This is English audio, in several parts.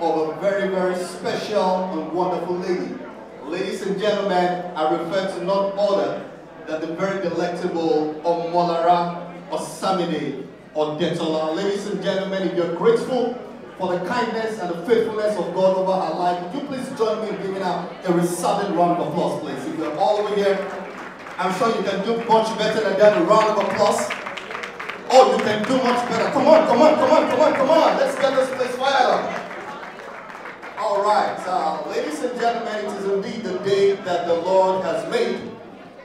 of a very, very special and wonderful lady. Ladies and gentlemen, I refer to none other than the very delectable Omolara Osamide Odetola. Ladies and gentlemen, if you're grateful for the kindness and the faithfulness of God over her life, would you please join me in giving her a resounding round of applause, please? If you're all over here, I'm sure you can do much better than that. A round of applause. Oh, you can do much better. Come on, come on, come on, come on, come on. Let's get this place fired up. All right, uh, ladies and gentlemen, it is indeed the day that the Lord has made.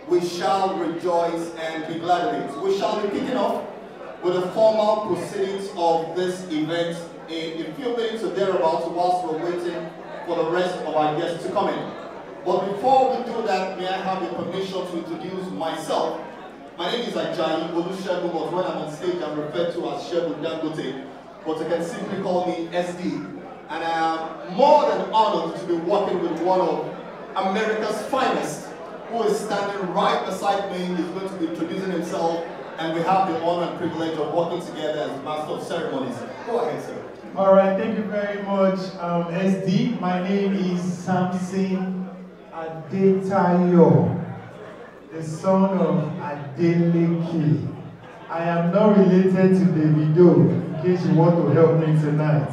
We shall rejoice and be glad in it. We shall be kicking off with the formal proceedings of this event in a few minutes or thereabouts whilst we're waiting for the rest of our guests to come in. But before we do that, may I have your permission to introduce myself my name is Ajayi Olusegun, but when I'm on stage, I'm referred to as Shegun Dangote, but you can simply call me SD. And I am more than honored to be working with one of America's finest, who is standing right beside me. He's going to be introducing himself, and we have the honor and privilege of working together as Master of Ceremonies. Go ahead, sir. All right, thank you very much, um, SD. My name is Samson Adetayo, the son of Adeleke. I am not related to Davido, in case you want to help me tonight.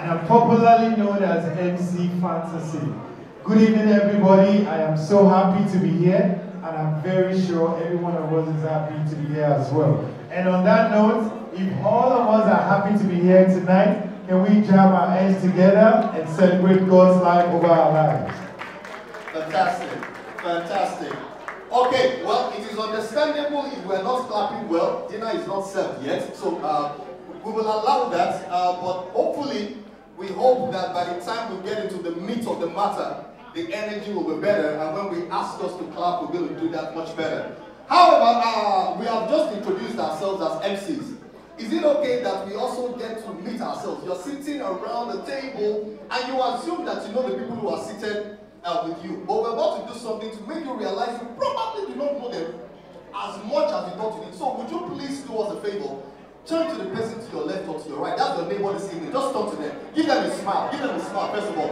And I'm popularly known as MC Fantasy. Good evening, everybody. I am so happy to be here, and I'm very sure every one of us is happy to be here as well. And on that note, if all of us are happy to be here tonight, can we jam our hands together and celebrate God's life over our lives? Fantastic, fantastic. Okay, well, it is understandable if we're not clapping well. Dinner is not served yet, so uh, we will allow that. Uh, but hopefully, we hope that by the time we get into the meat of the matter, the energy will be better. And when we ask us to clap, be able to do that much better. However, uh, we have just introduced ourselves as MCs. Is it okay that we also get to meet ourselves? You're sitting around the table and you assume that you know the people who are seated uh, with you. But we're about to do something to make you realize you probably do not know them as much as you thought you did. So would you please do us a favor? Turn to the person to your left or to your right. That's your neighbor this evening. Just turn to them. Give them a smile. Give them a smile, first of all.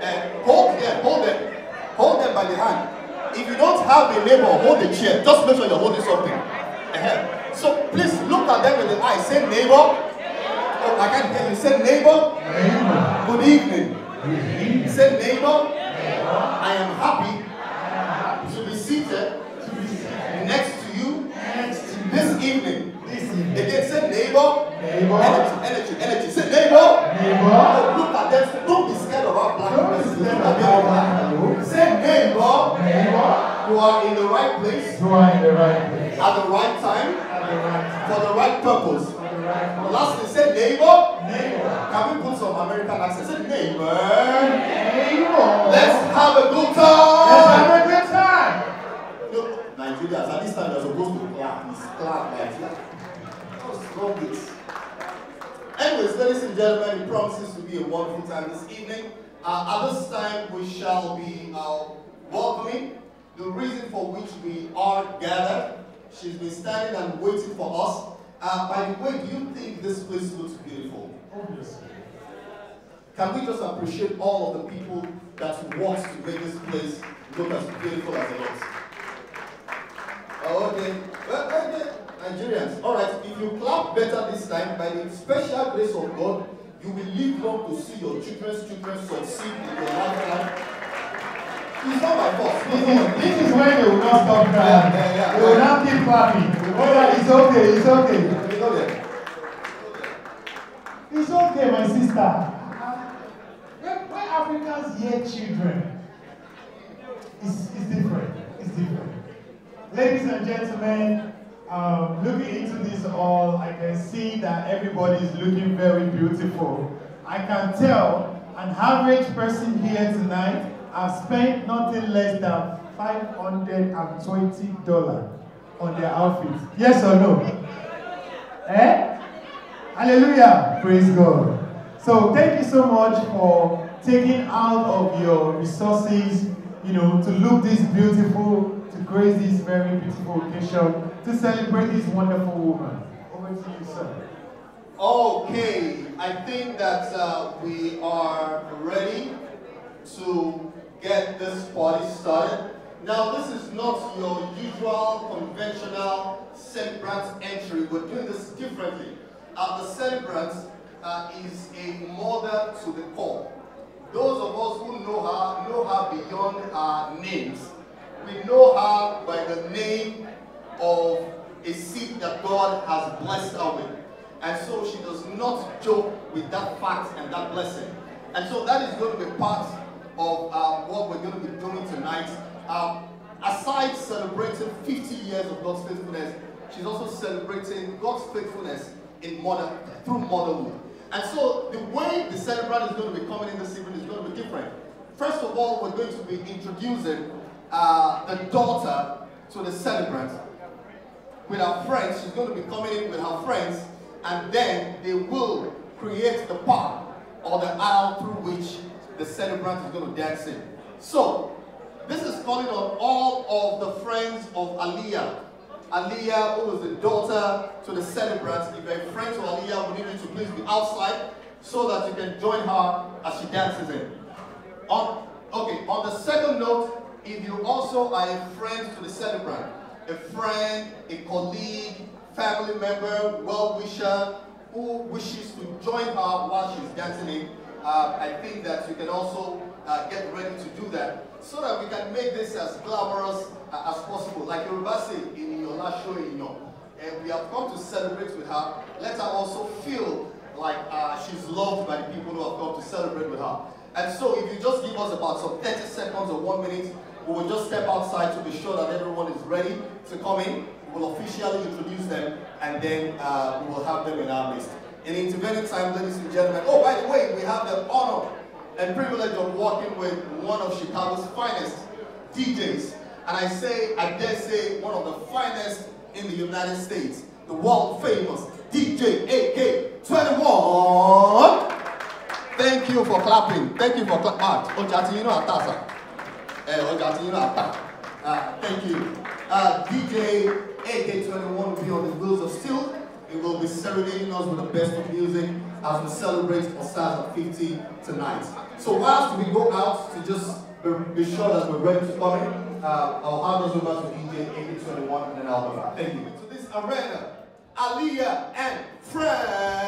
And hold them, hold them. Hold them by the hand. If you don't have a neighbor, hold a chair. Just make sure you're holding something. Uh-huh. So please look at them with the eye. Say neighbor. Oh, I can't hear you. Say neighbor. Neighbor. Good evening. Good evening. Say neighbor. neighbor. I am happy to be seated next to you this evening. Again, say neighbor. Neighbor. Energy, energy, energy. Say neighbor. Neighbor. Look at them. Don't be scared of our black Don't be scared of our black Say neighbor. Neighbor. You are in the right place You are in the right place. at the right time At the right time. for the right purpose. Right. Lastly, say neighbor. Neighbor. Can we put some American accent? Say neighbor. Neighbor. Let's have a good time. Let's have a good time. No, Nigerians, at this time they're supposed to clap. It's clap like that. What's wrong with Anyways, ladies and gentlemen, it promises to be a wonderful time this evening. Uh, at this time, we shall be uh, welcoming the reason for which we are gathered. She's been standing and waiting for us. Uh, by the way, do you think this place looks beautiful? Obviously. Can we just appreciate all of the people that worked to make this place look as beautiful as it looks? Okay. Okay. Nigerians. All right. If you clap better this time, by the special grace of God, you will live long to see your children's children succeed in your lifetime. It's not my fault. This is, this is when they will not stop Yeah, crying. yeah, yeah. They will not keep clapping. Oh, it's okay, it's okay. You know that. It's okay, my sister. When, when Africans hear children, it's, it's different. It's different. Ladies and gentlemen, um, looking into this all, I can see that everybody is looking very beautiful. I can tell an average person here tonight has spent nothing less than $520 on their outfits. Yes or no? Eh? Hallelujah. Praise God. So thank you so much for taking out of your resources, you know, to look this beautiful, grace this very beautiful occasion, to celebrate this wonderful woman. Over to you, sir. Okay, I think that uh, we are ready to get this party started. Now, this is not your usual conventional celebrant entry. We're doing this differently. Uh, the celebrant uh, is a mother to the core. Those of us who know her know her beyond her names. We know her by the name of a seed that God has blessed her with. And so she does not joke with that fact and that blessing. And so that is going to be part of um, what we're going to be doing tonight. Um, aside celebrating 50 years of God's faithfulness, she's also celebrating God's faithfulness in mother through motherhood. And so the way the celebrant is going to be coming in this evening is going to be different. First of all, we're going to be introducing uh, the daughter to the celebrant with her friends. She's going to be coming in with her friends, and then they will create the path or the aisle through which the celebrant is going to dance in. So, this is calling on all of the friends of Aliyah. Aliyah, who is the daughter to the celebrant. If you're a friend to Aliyah, we need you to please be outside so that you can join her as she dances in. On, okay, on the second note, if you also are a friend to the celebrant, a friend, a colleague, family member, well-wisher, who wishes to join her while she's dancing in, uh, I think that you can also uh, get ready to do that so that we can make this as glamorous uh, as possible. Like Yoruba say, in your last show, in your, and we have come to celebrate with her. Let her also feel like uh, she's loved by the people who have come to celebrate with her. And so if you just give us about some 30 seconds or one minute, we will just step outside to be sure that everyone is ready to come in. We'll officially introduce them and then uh, we will have them in our midst. In the intervening time, ladies and gentlemen, oh, by the way, we have the honor and privilege of working with one of Chicago's finest DJs. And I say, I dare say, one of the finest in the United States, the world famous DJ AK21. Thank you for clapping. Thank you for clapping. Art, Ojatino Atasa. Eh, Ojatino Ata. Uh, thank you. Uh, DJ AK21 will be on the wheels of steel. He will be serenading us with the best of music as we celebrate Osas at 50 tonight. So whilst we go out to just be, be sure that we're ready to come in, uh, I'll hand us over to DJ AK21 and then I'll be back. Thank you. To this arena, Aliyah and friends.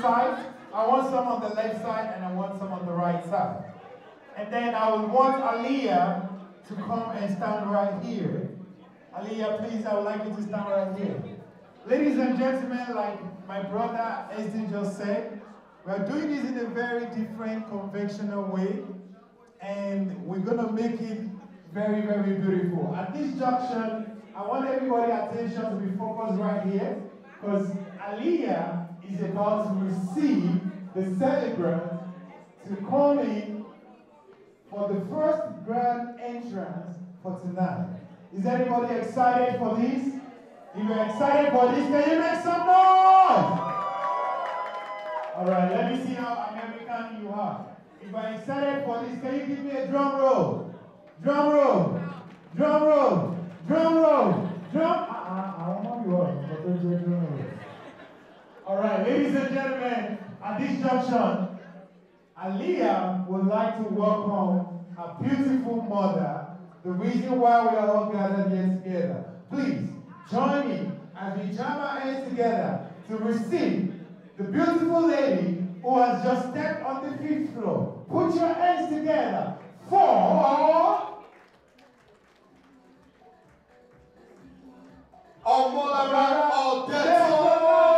Sides? I want some on the left side and I want some on the right side. And then I would want Aliyah to come and stand right here. Aliyah, please, I would like you to stand right here. Ladies and gentlemen, like my brother Estin just said, we are doing this in a very different conventional way, and we're gonna make it very, very beautiful. At this junction, I want everybody's attention to be focused right here, because Aliyah is about to receive the celebrant to come in for the first grand entrance for tonight. Is anybody excited for this? If you're excited for this, can you make some noise? All right, let me see how American you are. If you're excited for this, can you give me a drum roll? Drum roll, drum roll, drum roll, drum. Ah, ah, I, I, I want you all, but don't do drum roll. All right, ladies and gentlemen, at this junction, Aliyah would like to welcome her beautiful mother, the reason why we are all gathered here together. Please, join me as we jam our hands together to receive the beautiful lady who has just stepped on the fifth floor. Put your hands together for Omolara Odeto.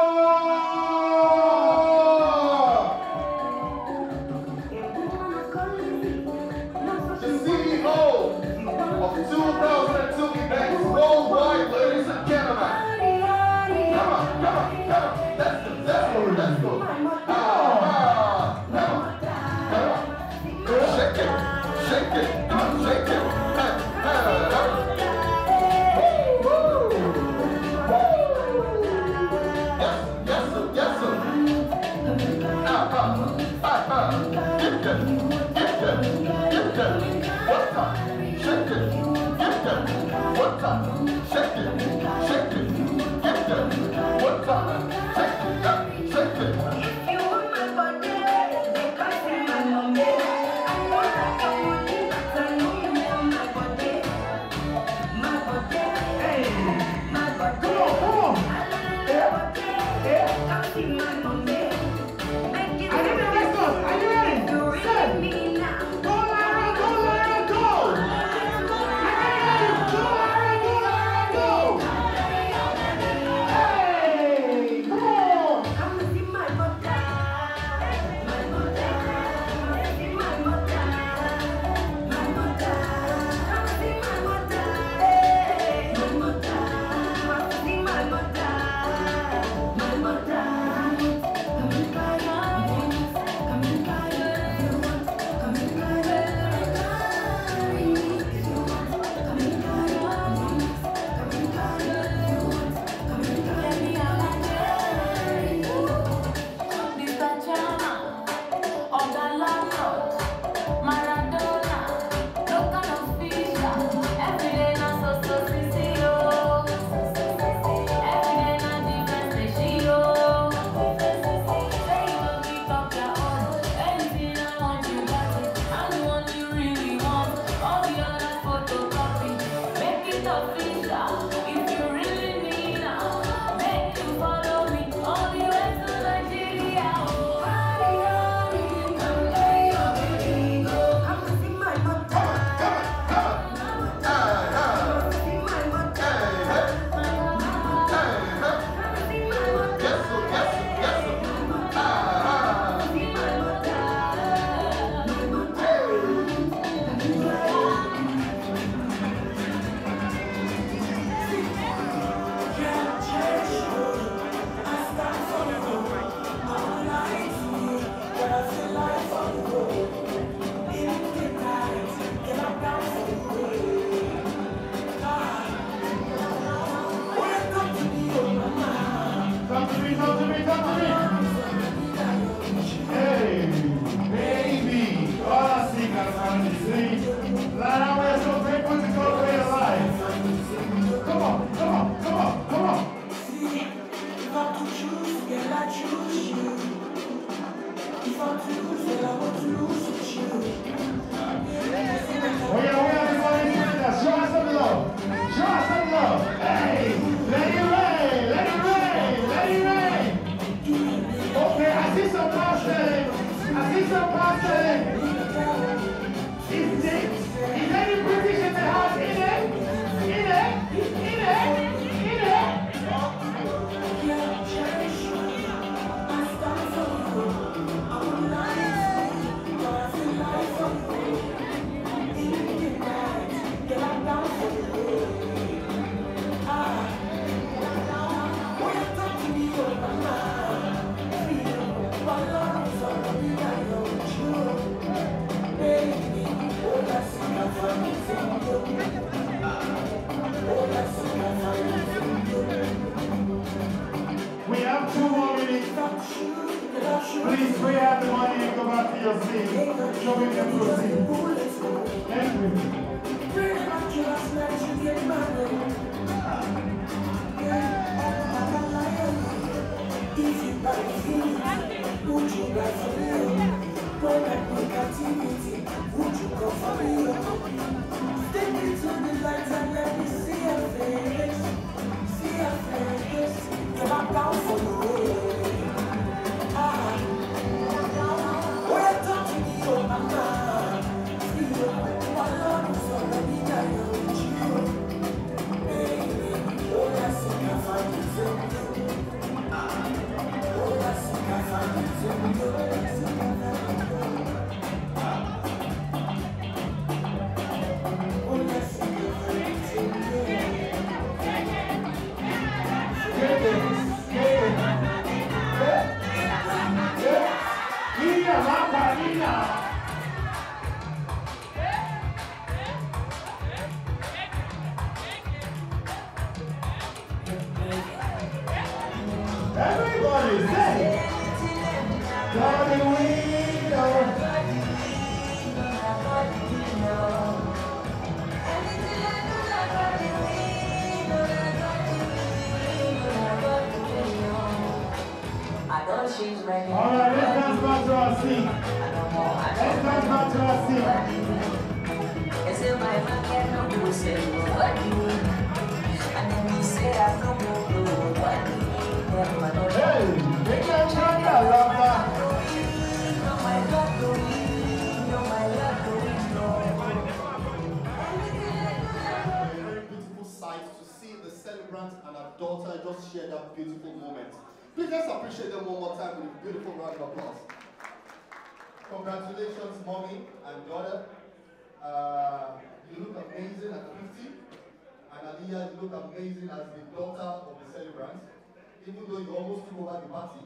Even though you almost took over the party.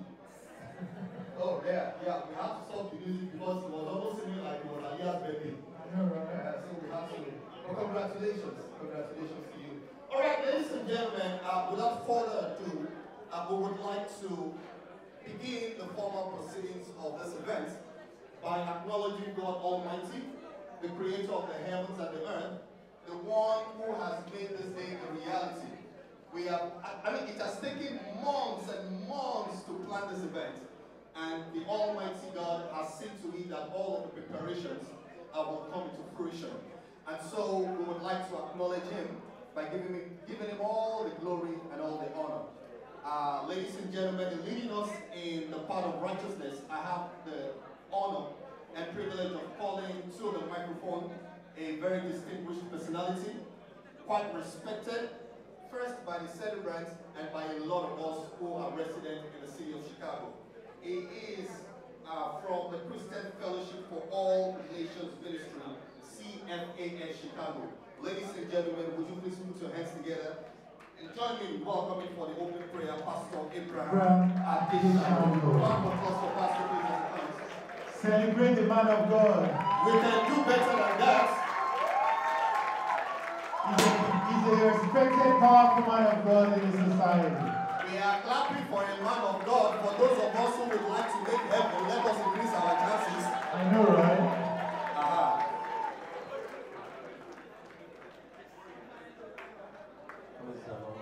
oh, yeah, yeah, we have to stop the music because it was almost seeming like it was Aliyah's birthday. So we have to. Well, congratulations. Congratulations to you. All right, ladies and gentlemen, uh, without further ado, uh, we would like to begin the formal proceedings of this event by acknowledging God Almighty, the creator of the heavens and the earth, the one who has made this day a reality. We have, I mean, it has taken months and months to plan this event, and the Almighty God has seen to it that all of the preparations will come into fruition. And so we would like to acknowledge him by giving him, giving him all the glory and all the honor. Uh, ladies and gentlemen, leading us in the path of righteousness, I have the honor and privilege of calling to the microphone a very distinguished personality, quite respected, first by the celebrants and by a lot of us who are resident in the city of Chicago. He is uh, from the Christian Fellowship for All Nations Ministry, CFAS Chicago. Ladies and gentlemen, would you please put your hands together and join me in welcoming for the opening prayer, Pastor Abraham Abraham Adesina. Adesina. Round of applause for Pastor please as he comes. Celebrate the man of God. We can do better than that. He's a respected, powerful man of God in the society. We are clapping for a man of God. For those of us who would like to make heaven, let us increase our chances. I know, right? Aha. Praise the Lord.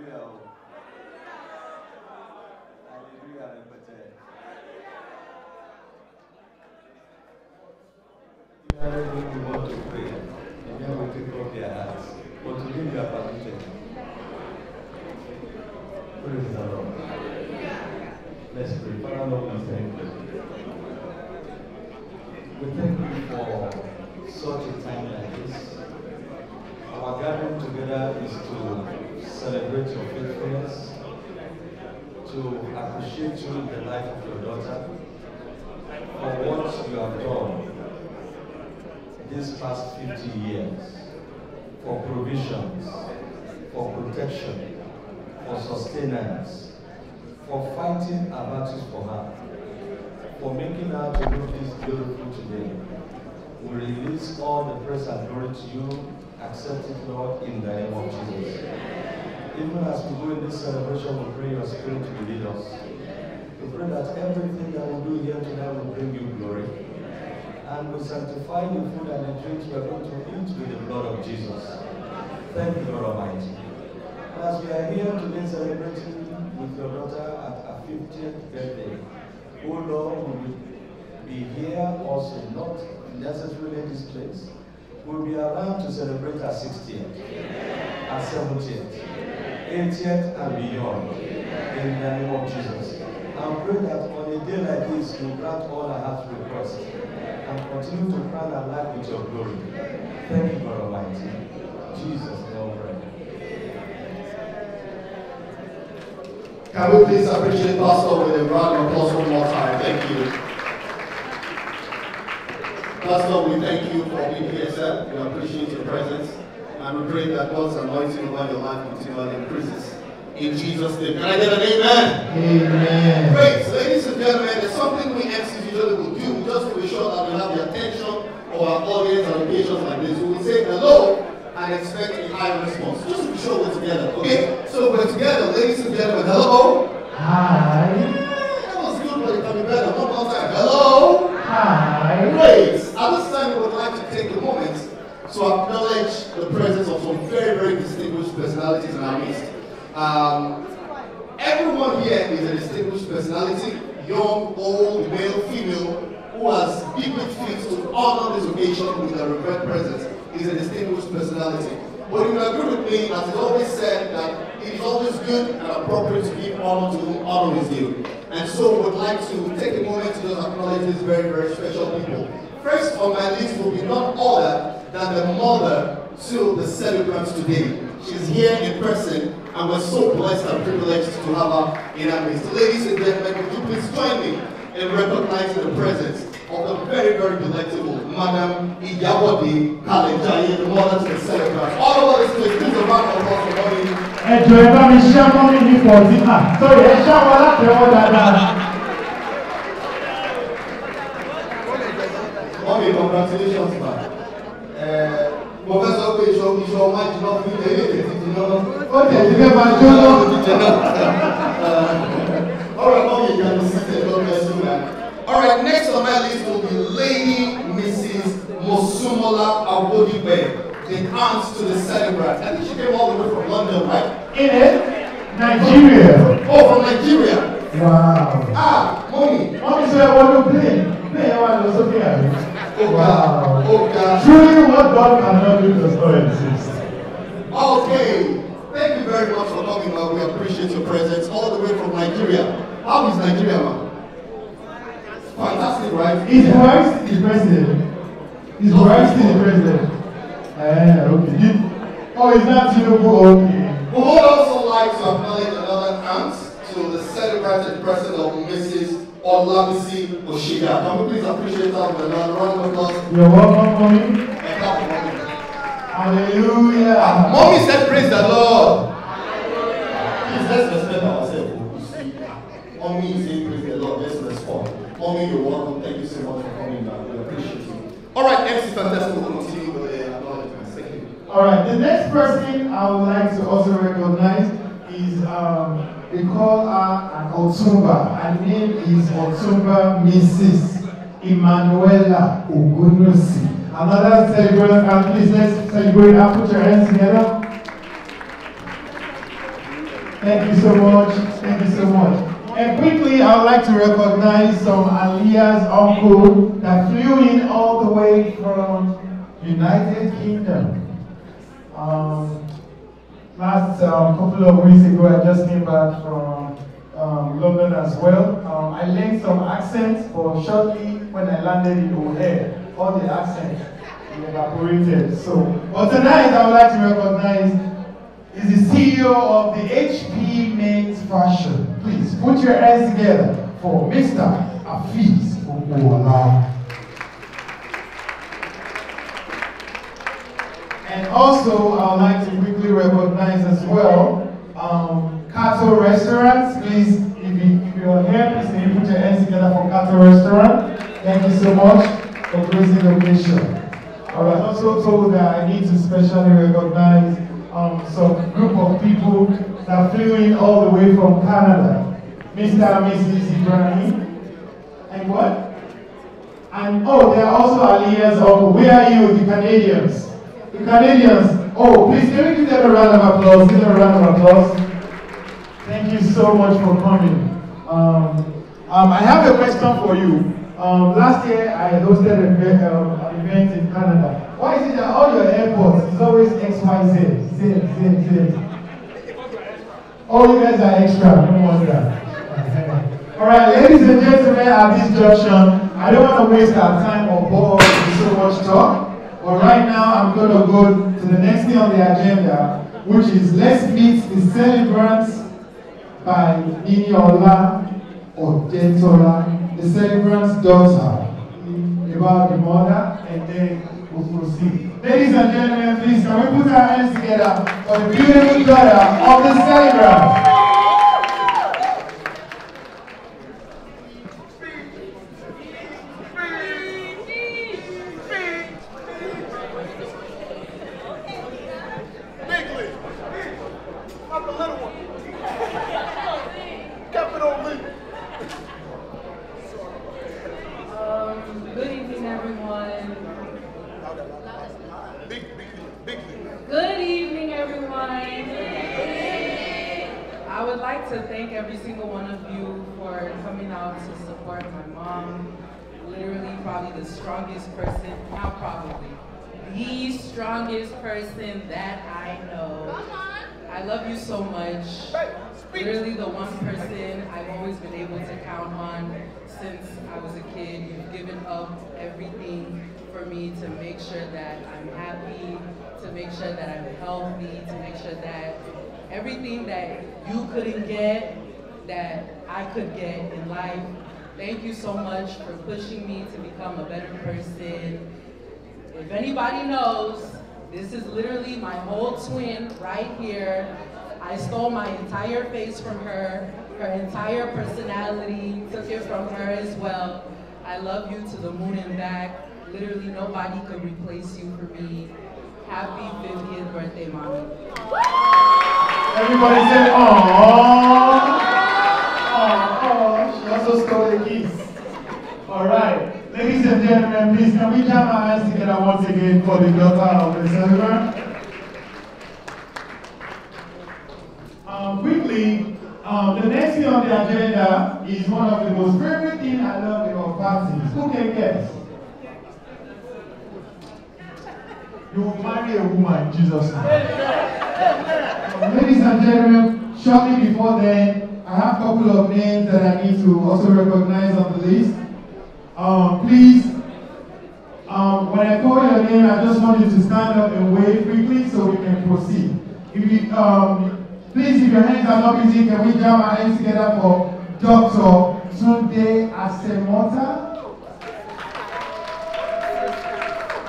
Hallelujah. Very good we want to pray. And then we take off their hats. But today we are permitted. Praise the Lord. Let's pray. Father Lord, we thank you. We thank you for such a time like this. Our gathering together is to celebrate your faithfulness, to appreciate you the life of your daughter, for what you have done these past 50 years, for provisions, for protection, for sustenance, for fighting our battles for her, for making her to look this beautiful today. We release all the praise and glory to you. Accept it, Lord, in the name of Jesus. Even as we go in this celebration, we pray your spirit to be lead us. We pray that everything that we do here tonight will bring you glory. And we sanctify the food and the drinks we are going to eat with the blood of Jesus. Thank you, Lord Almighty. As we are here today celebrating with your daughter at her 50th birthday, oh Lord, we will be here also, not necessarily in this place. We'll be around to celebrate her 60th, her 70th, 80th, and beyond. In the name of Jesus. And pray that on a day like this, you grant all our heart's requests and continue to crown our life with your glory. Thank you, God Almighty. Jesus, name we pray. Can we please appreciate Pastor with a round of applause one more time? Thank you. Pastor, we thank you for being here, sir. We appreciate your presence. And we pray that God's anointing over your life continually increases. In Jesus' name. Can I get an amen? Amen. Great. Ladies and gentlemen, there's something we MCs usually will do just to be sure that we have the attention of our audience on occasions like this. We will say hello and expect a high response. Just to be sure we're together. Okay? So we're together, ladies and gentlemen. Hello? Hi. That was good, but it can be better. One more time. Hello? Hi. Great. At this time, we would like to take a moment to acknowledge the presence of some very, very distinguished personalities in our midst. Um, everyone here is a distinguished personality, young, old, male, female, who has deeply fit to honor this occasion with a reverent presence, is a distinguished personality. But you will agree with me, as it's always said, that it is always good and appropriate to give honor to whom honor is due. And so would like to take a moment to just acknowledge these very, very special people. First on my list will be none other than the mother to the celebrants today. She's here in person, and we're so blessed and privileged to have her in our midst. Ladies and gentlemen, would you please join me in recognizing the presence of the very, very delectable Madam Iyabode Kalejaye, the mother to the celebrants. All over this place, please a round of applause for. Ẹjọ ẹ bá mi ṣá mọ́mí ní fọ̀tínà tó yẹ ṣá wọn látẹ̀wọ́ dáadáa. Mommy, congratulations, ma. Eh, Mo fẹ́ sọ pé iṣan iṣan ọmọ ìjìnà fún ilé ilé ìtẹ̀sí ìjìnà náà. ó tẹ̀sí fẹ́ máa jóná. All right, mommy, you can be seated. God bless you, man. All right, next on my list will be Lady Mrs. Mosumola Awodipe, the comes to the celebrant. I think she came all the way from London, right? in it Nigeria. Oh, from Nigeria. wow. Ah, mommy. ti sọ ẹ wọ́n ló plane plane yẹn wà lọ sókè àbí. Oh, God. Oh, God. truly what God cannot do does not exist. Okay. Thank you very much for coming, man. We appreciate your presence all the way from Nigeria. How is Nigeria, man? Fantastic, right? Is Buhari still the president? Is Buhari still the president? Eh, okay. Did, oh, is that Tinubu? Okay. We would also like to acknowledge another aunt to the celebrated person of Mrs. Olamisi Oshiga. Can we please appreciate her with another round of applause? You're welcome, mommy. And clap mommy. Hallelujah. Mommy said, Praise the Lord. Please, let's respect ourselves. You Mommy is saying, Praise the Lord. Let's respond. Mommy, you're welcome. Thank you so much for coming back. We appreciate you. All right, MC Fantastic will continue with the acknowledgements. Thank you. All right, the next person I would like to also recognize is um, we call her an Otumba. Her name is Otumba Mrs. Emanuela Ogunosi. Another celebrant, and please let's celebrate her. Put your hands together. Thank you so much. Thank you so much. And quickly, I would like to recognize some Aliyah's uncle that flew in all the way from United Kingdom. Um, last um, couple of weeks ago, I just came back from um, London as well. Um, I learned some accents, but shortly when I landed in O'Hare, all the accents evaporated. So, but tonight I would like to recognize is the CEO of the HP Men's Fashion. Please put your hands together for Mr. Afeez Obuola. And also, I would like to quickly recognize as well um, Kato Restaurants. Please, if, you, if you're here, please can you put your hands together for Kato Restaurant. Thank you so much for gracing the occasion. I was also told that I need to specially recognize um, some group of people that flew in all the way from Canada. Mr. and Mrs. Ibrahim. And what? And oh, there are also Aliyah's uncle. Where are you, the Canadians? The Canadians. Oh, please can we give them a round of applause? Give them a round of applause. Thank you so much for coming. Um, um, I have a question for you. Um, last year I hosted a, ve- um, an event in Canada. Why is it that all your airports is always XYZ? Z, Z, Z. Oh, you guys are extra. No wonder. All right, ladies and gentlemen, at this junction, I don't want to waste our time or bore with so much talk. But right now, I'm going to go to the next thing on the agenda, which is let's meet the celebrants by Niniola Odetola, the celebrant's daughter, about the mother, and then we'll proceed. Ladies and gentlemen, please, can we put our hands together for the beautiful daughter of the celebrant? Big league. Not the little one. Capital league. Um, good evening, everyone. Big, big league. Big league. Good evening, everyone. I would like to thank every single one of you for coming out to support my mom. Literally, probably the strongest person, not probably, the strongest person that I know. I love you so much. Literally the one person I've always been able to count on since I was a kid. You've given up everything for me to make sure that I'm happy, to make sure that I'm healthy, to make sure that everything that you couldn't get, that I could get in life. Thank you so much for pushing me to become a better person. If anybody knows, this is literally my whole twin right here. I stole my entire face from her, her entire personality, took it from her as well. I love you to the moon and back. Literally nobody could replace you for me. Happy 50th birthday, mommy. Everybody say, aww. She also stole kiss. All right. Ladies and gentlemen, please can we jam our hands together once again for the daughter of the celebrant? Um, quickly, um, the next thing on the agenda is one of the most favorite things I love about parties. Who can guess? You will marry a woman Jesus' Ladies and gentlemen, shortly before then, I have a couple of names that I need to also recognize on the list. Um, please, um, when I call your name, I just want you to stand up and wave quickly so we can proceed. If you, um, please, if your hands are not busy, can we jam our hands together for Dr. Tunde Asemota?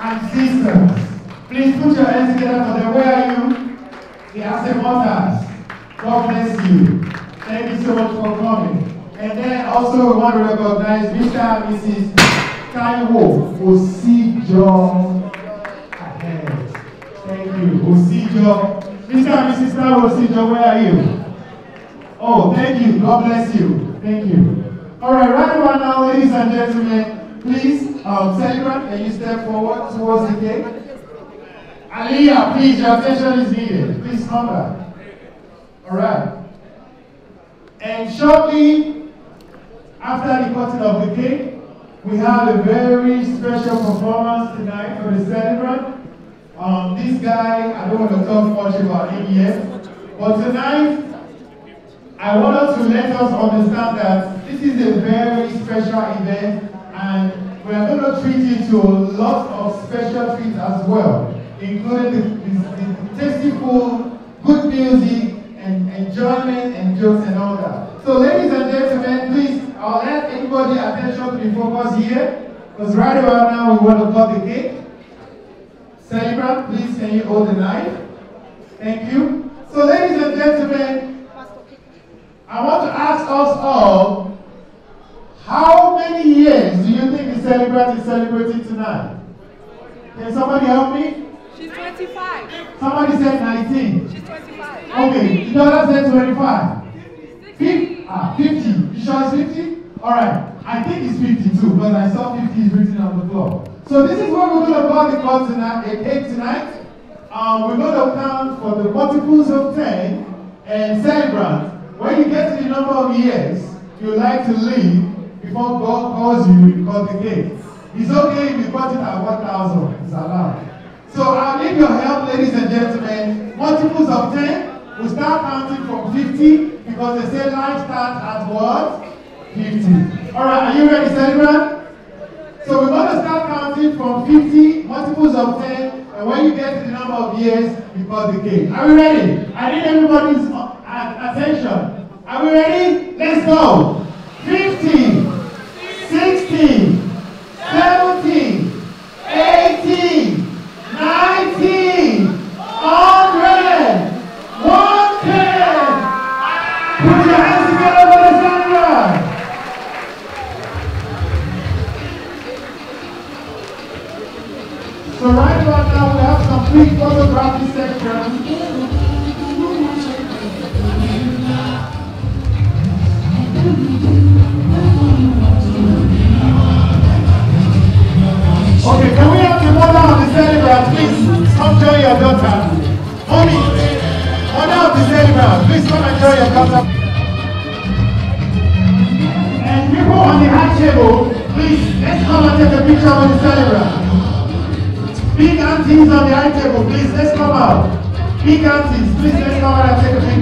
And sisters, please put your hands together for them. Where are you? The Asemotas. God bless you. Thank you so much for coming. And then also we want to recognize Mr. and Mrs. Taiwo Osijo ahead. Thank you. Osijo. Mr. and Mrs. Taiwo where are you? Oh, thank you. God bless you. Thank you. All right, right now, ladies and gentlemen, please, um, celebrant, can you step forward towards the cake? Aliyah, please, your attention is needed. Please come back. All right. And shortly, after the cutting of the cake, we have a very special performance tonight for the celebrant. Um, this guy, I don't want to talk much about him yet, but tonight, I want us to let us understand that this is a very special event and we are going to treat it to lots of special treats as well, including the, the, the tasty food, good music, and enjoyment and jokes and all that. So ladies and gentlemen, please, I'll let everybody attention to the focus here, because right about now we want to cut the cake. Celebrant, please can you hold the knife? Thank you. So ladies and gentlemen, I want to ask us all, how many years do you think the celebrant is celebrating tonight? Can somebody help me? She's 25. Somebody said 19. She's 25. Okay, the other said 25. 50, ah, 50. You sure it's 50? Alright, I think it's 52 because I saw 50 is written on the floor. So this is what we're going to call the cut tonight, a cake tonight. Um, we're going to count for the multiples of 10 and celebrant. When you get to the number of years you like to live before God calls you to cut the cake. It's okay if you cut it at 1,000. It's allowed. So I'll need your help, ladies and gentlemen. Multiples of 10. We'll start counting from 50 because they say life starts at what? 50. Alright, are you ready, celebrant? So we're going to start counting from 50, multiples of 10, and when you get to the number of years, you cut the cake. Are we ready? I need everybody's uh, attention. Are we ready? Let's go. 50, 60, quick photography section.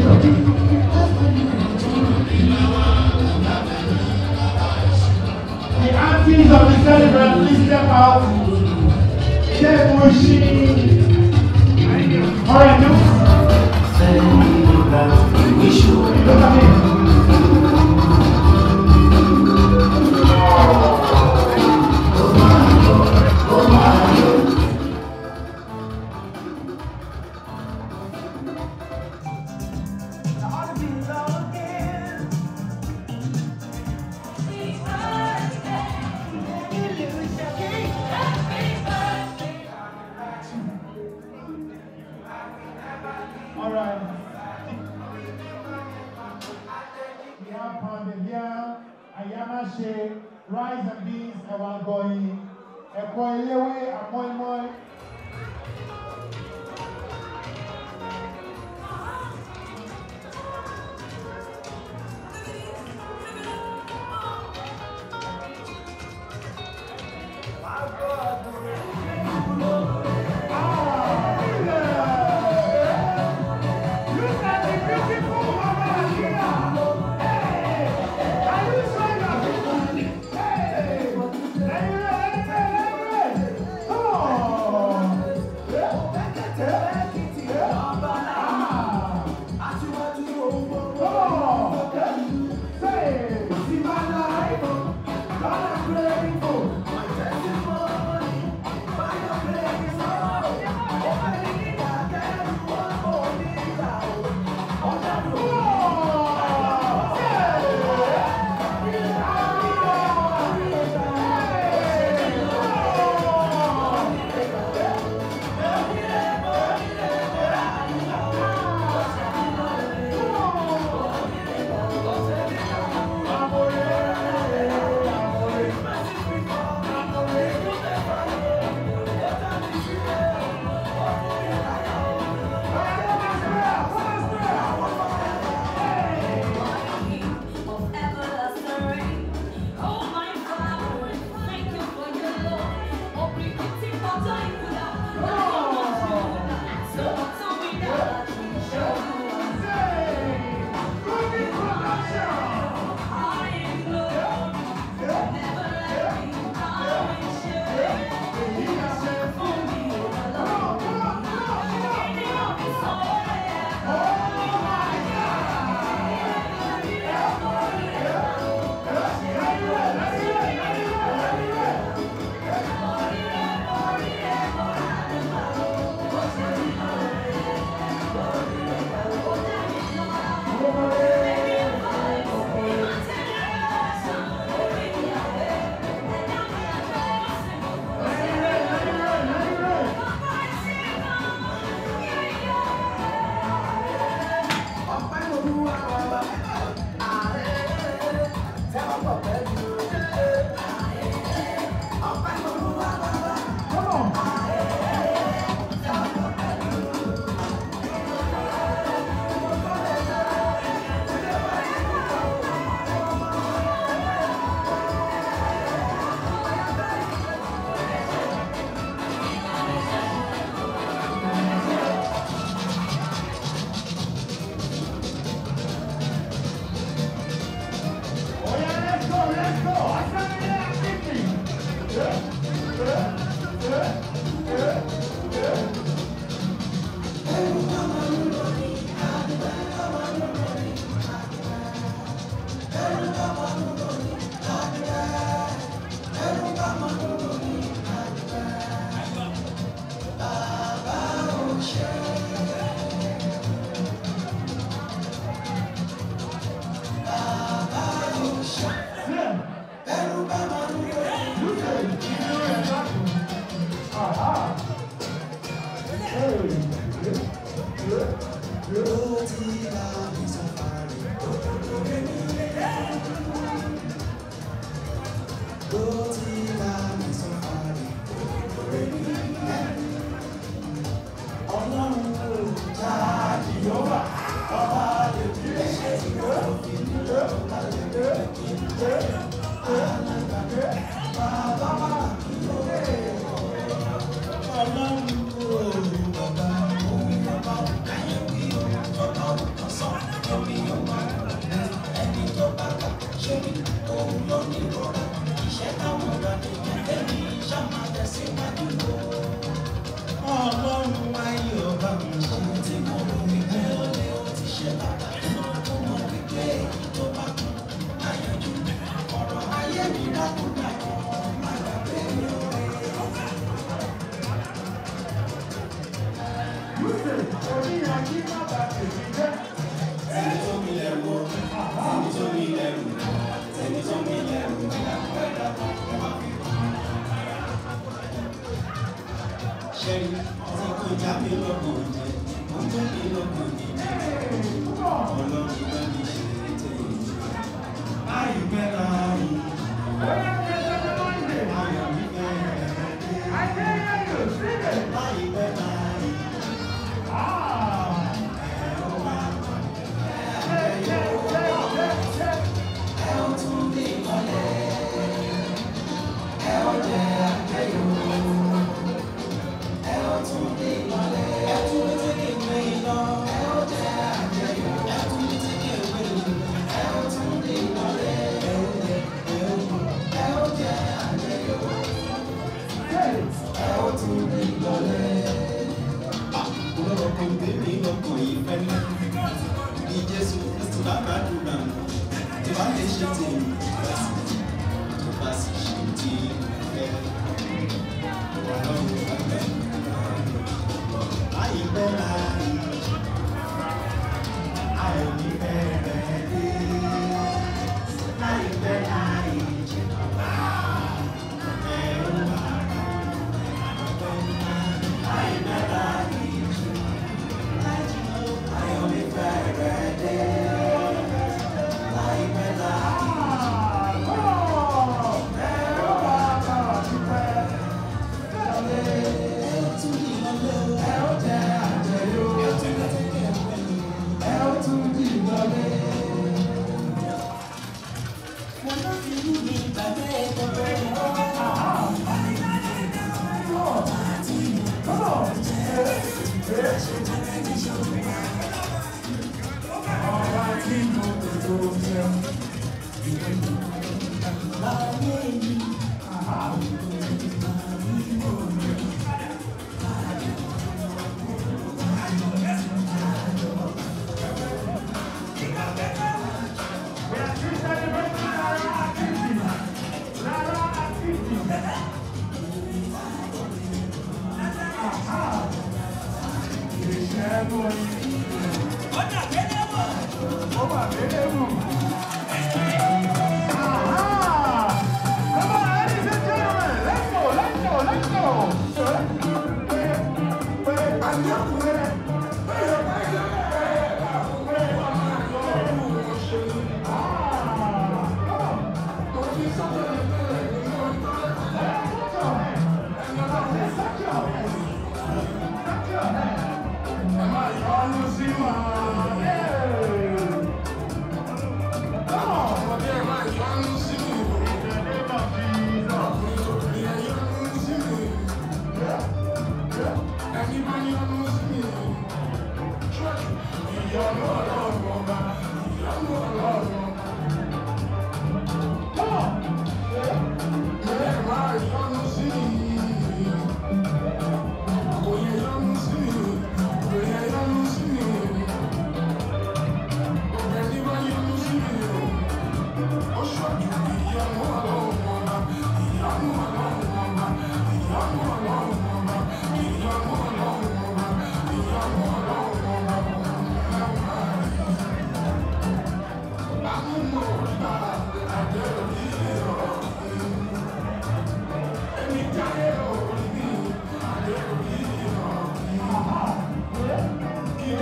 The aunties of the celebrant, please step out. Step pushing. All right, look. Look at me.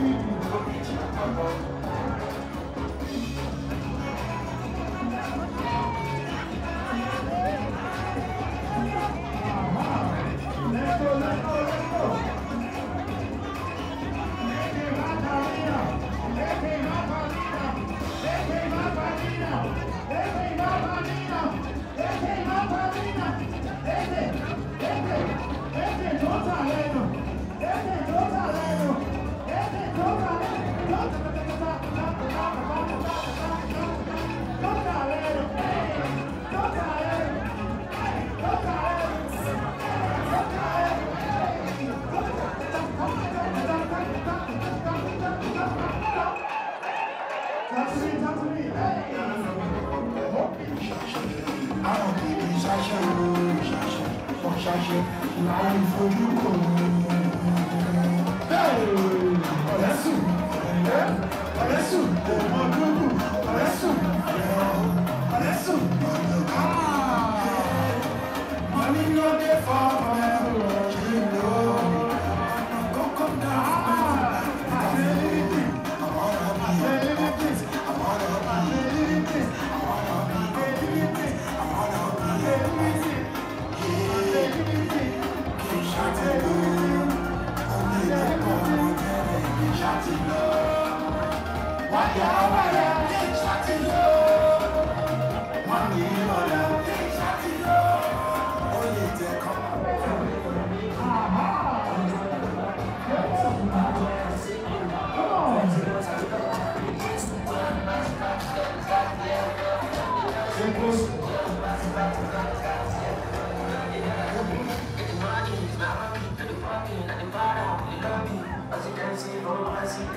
ごきげんようになった。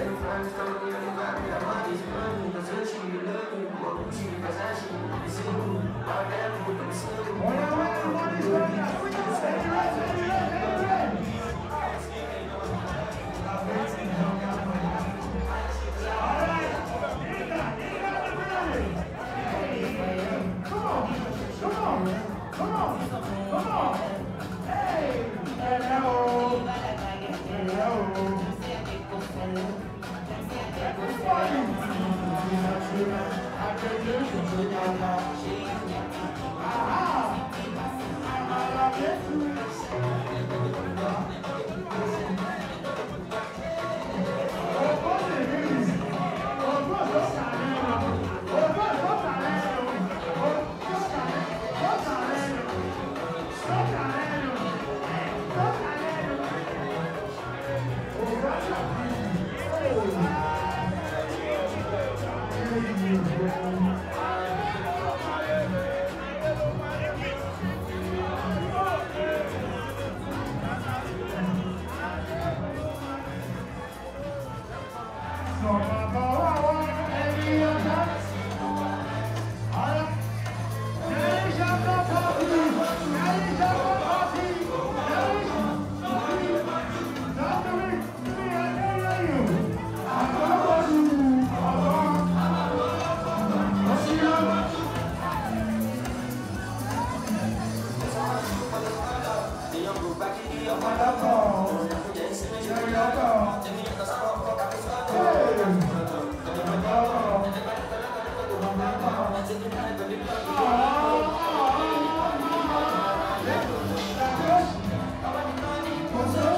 Any I'm money, money. All